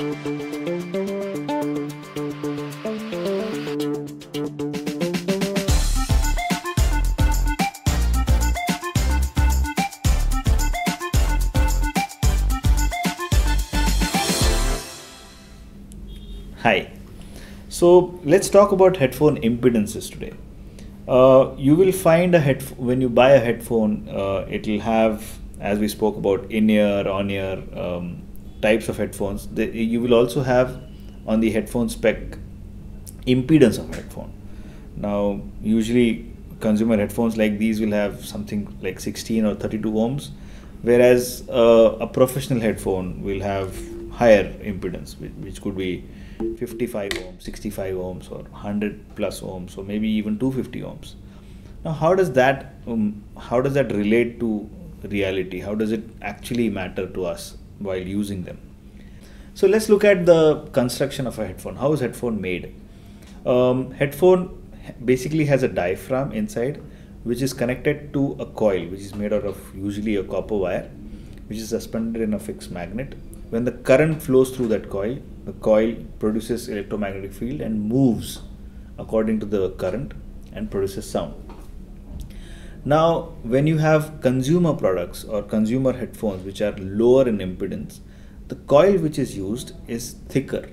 Hi. So let's talk about headphone impedances today. Uh, you will find a head when you buy a headphone, uh, it will have, as we spoke about, in-ear, on-ear um, types of headphones. The, you will also have on the headphone spec impedance of headphone. Now, usually consumer headphones like these will have something like 16 or 32 ohms, whereas uh, a professional headphone will have higher impedance, which, which could be 55 ohms, 65 ohms, or 100 plus ohms, or maybe even 250 ohms. Now, how does that um, how does that relate to reality? How does it actually matter to us while using them? So let's look at the construction of a headphone. How is headphone made? Um, headphone basically has a diaphragm inside, which is connected to a coil, which is made out of usually a copper wire, which is suspended in a fixed magnet. When the current flows through that coil, the coil produces electromagnetic field and moves according to the current and produces sound. Now, when you have consumer products or consumer headphones which are lower in impedance, the coil which is used is thicker,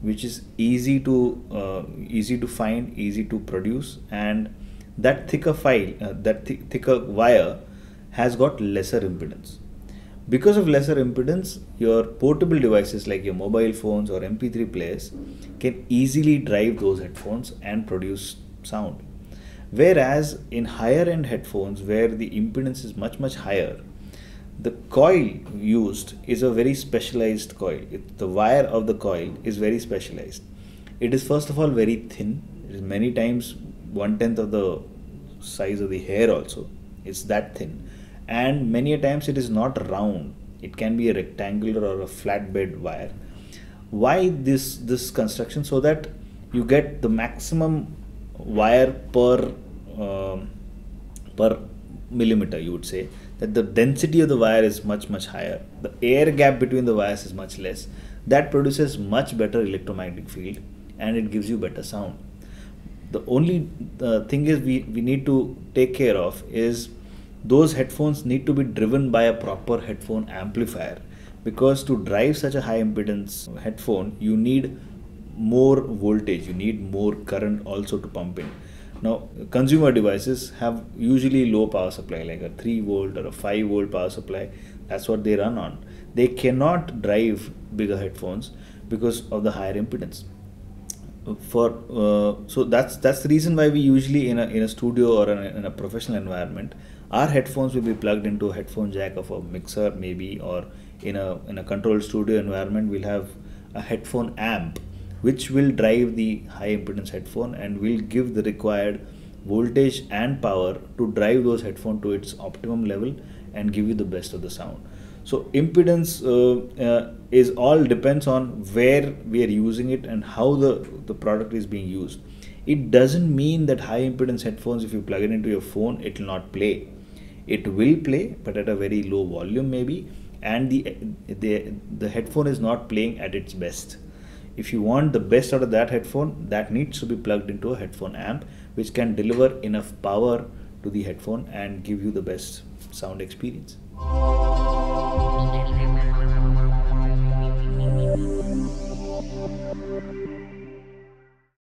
which is easy to uh, easy to find, easy to produce, and that thicker file, uh, that th- thicker wire, has got lesser impedance. Because of lesser impedance, your portable devices like your mobile phones or MP3 players can easily drive those headphones and produce sound. Whereas in higher end headphones, where the impedance is much much higher, the coil used is a very specialized coil. It, the wire of the coil is very specialized. It is first of all very thin. It is many times one tenth of the size of the hair also. It's that thin and many a times it is not round it can be a rectangular or a flat bed wire why this this construction so that you get the maximum wire per uh, per millimeter you would say that the density of the wire is much much higher. The air gap between the wires is much less. That produces much better electromagnetic field and it gives you better sound. The only uh, thing is we, we need to take care of is those headphones need to be driven by a proper headphone amplifier because to drive such a high impedance headphone you need more voltage you need more current also to pump in. Now consumer devices have usually low power supply like a 3 volt or a 5 volt power supply. That's what they run on. They cannot drive bigger headphones because of the higher impedance. For uh, so that's that's the reason why we usually in a in a studio or in a, in a professional environment our headphones will be plugged into a headphone jack of a mixer maybe or in a in a controlled studio environment we'll have a headphone amp which will drive the high impedance headphone and will give the required voltage and power to drive those headphones to its optimum level and give you the best of the sound. So impedance uh, uh, is all depends on where we are using it and how the, the product is being used. It doesn't mean that high impedance headphones if you plug it into your phone it will not play. It will play but at a very low volume maybe and the, the the headphone is not playing at its best if you want the best out of that headphone that needs to be plugged into a headphone amp which can deliver enough power to the headphone and give you the best sound experience